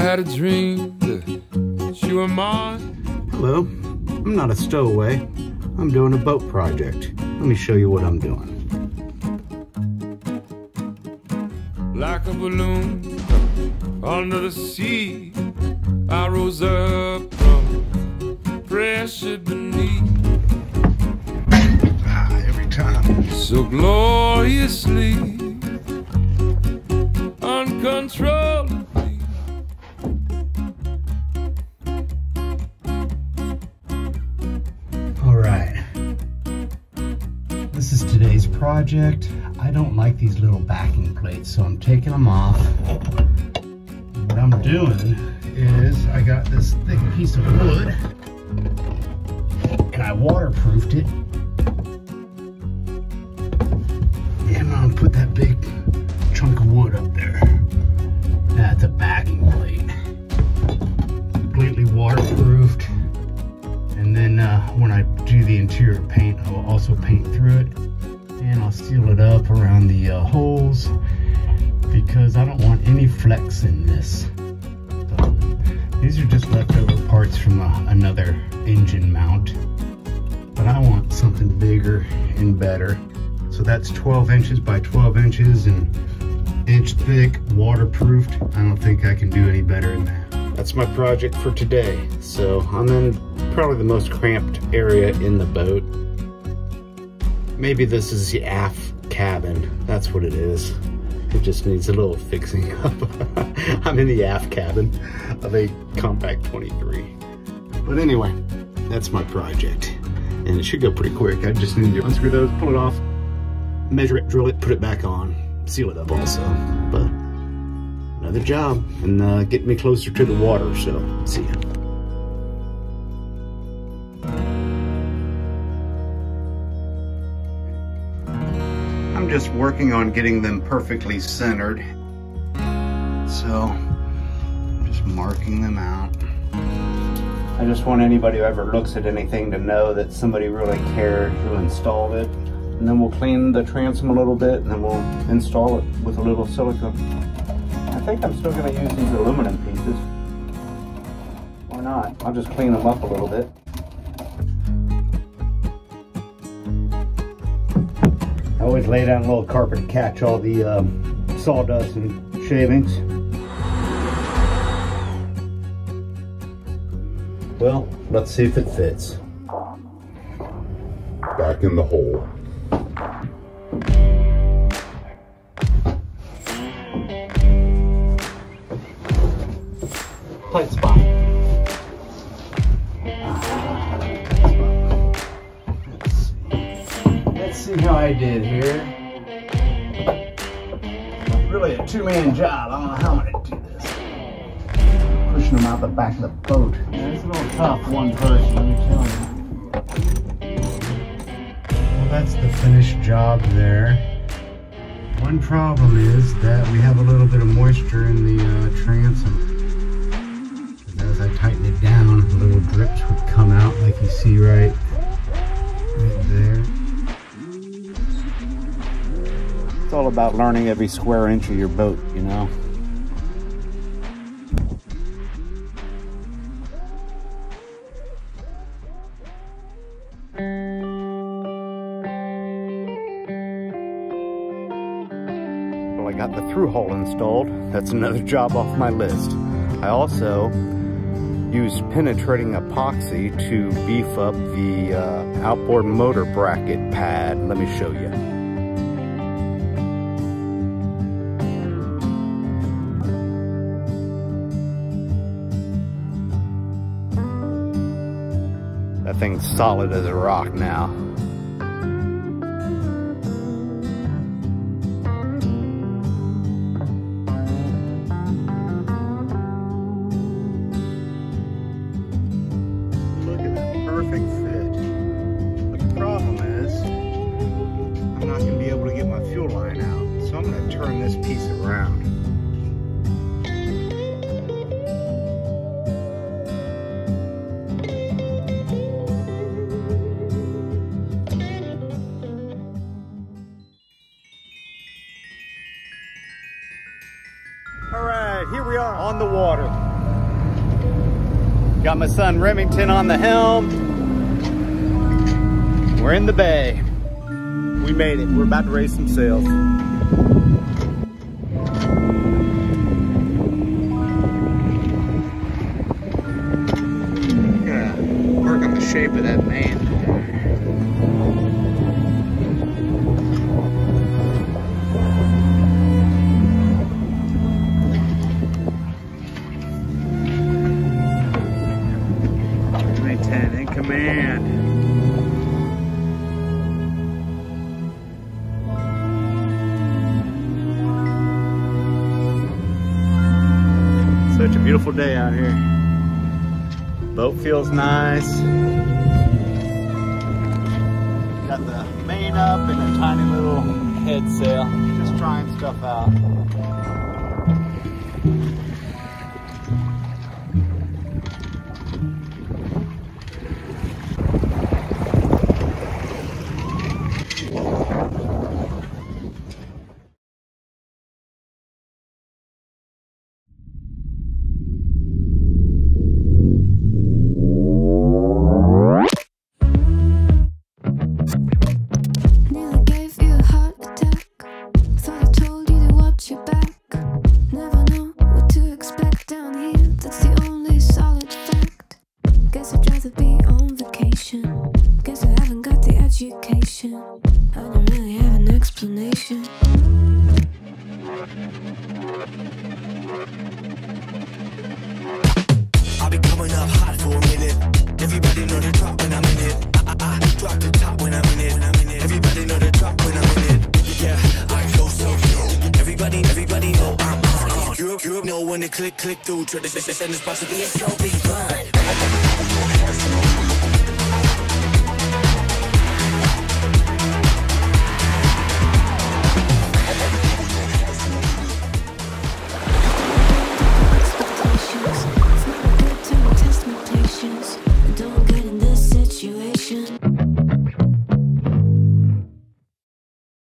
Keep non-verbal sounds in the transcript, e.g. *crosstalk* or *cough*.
I had a dream that you were mine. Hello, I'm not a stowaway. I'm doing a boat project. Let me show you what I'm doing. Like a balloon under the sea, I rose up from pressure beneath. Ah, every time. so gloriously, uncontrollably. Project. I don't like these little backing plates, so I'm taking them off. What I'm doing is I got this thick piece of wood and I waterproofed it. And I'm gonna put that big chunk of wood up there. That's a backing plate. Completely waterproofed. And then uh, when I do the interior paint, I'll also paint through it. And I'll seal it up around the uh, holes because I don't want any flex in this. So, these are just leftover parts from uh, another engine mount. But I want something bigger and better. So that's 12 inches by 12 inches and inch thick, waterproofed. I don't think I can do any better than that. That's my project for today. So I'm in probably the most cramped area in the boat. Maybe this is the aft cabin. That's what it is. It just needs a little fixing *laughs* up. I'm in the aft cabin of a Com-Pac 23. But anyway, that's my project. And it should go pretty quick. I just need to unscrew those, pull it off, measure it, drill it, put it back on, seal it up also. But another job and uh, get me closer to the water. So see ya. Just working on getting them perfectly centered. So just marking them out. I just want anybody who ever looks at anything to know that somebody really cared who installed it. And then we'll clean the transom a little bit and then we'll install it with a little silicone. I think I'm still gonna use these aluminum pieces. Or not? I'll just clean them up a little bit. Always lay down a little carpet to catch all the um, sawdust and shavings. Well, let's see if it fits. Back in the hole. Tight spot. Let's see how I did here. Really a two-man job. I don't know how I'm gonna do this. Pushing them out the back of the boat. Yeah, it's a little tough, one person, let me tell you. Well, that's the finished job there. One problem is that we have a little bit of moisture in the uh, transom. As I tighten it down, little drips would come out like you see right, right It's all about learning every square inch of your boat, you know. Well, I got the through hole installed. That's another *laughs* job off my list. I also used penetrating epoxy to beef up the uh, outboard motor bracket pad. Let me show you. That thing's solid as a rock now. Look at that perfect on the water. Got my son Remington on the helm. We're in the bay. We made it. We're about to raise some sails. Work on the shape of that man. Command. Such a beautiful day out here. Boat feels nice. Got the main up and a tiny little head sail. Just trying stuff out. I'll be coming up hot for a minute. Everybody know the drop when I'm in it. I, drop the top when I'm in it. When I'm in it. Everybody know the drop when I'm in it. Yeah, I go so slow. Everybody, everybody know I'm on. Europe, Europe know when they click, click through to the and it's about to be a fun.